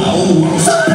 老五在